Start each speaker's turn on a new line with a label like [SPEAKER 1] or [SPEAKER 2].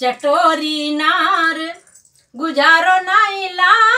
[SPEAKER 1] चटोरी नार गुजारो नाई लार।